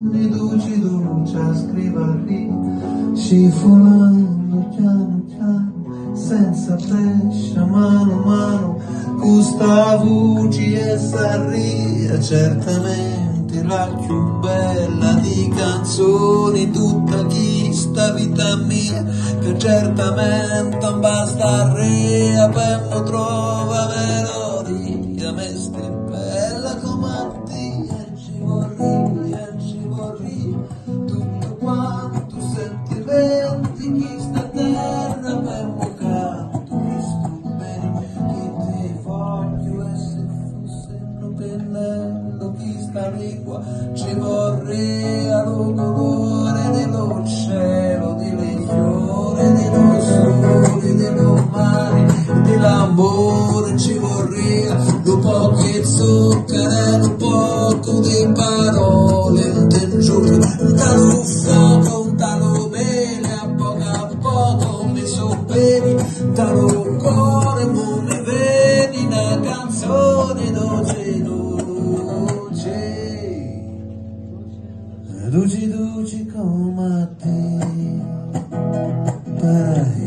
Di dolci dolci a scriverli, scivolando piano piano, senza pesce, mano a mano, questa voce e s'arria, certamente la più bella di canzoni, tutta chi sta vita mia, che certamente non basta ria, ci vorrei allo colore dello cielo, di legione, dello sole, dello mare, dell'amore, ci vorrei lo poco di zucchero, lo bevi dal loro cuore amore vedi una canzone dolce dolce dolce dolce come a te Bye.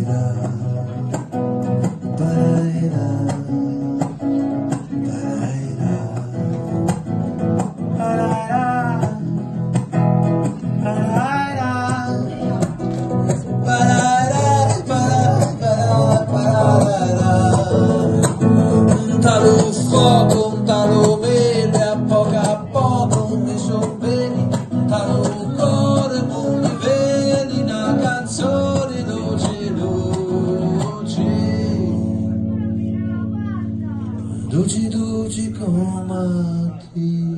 do-di-do-di komati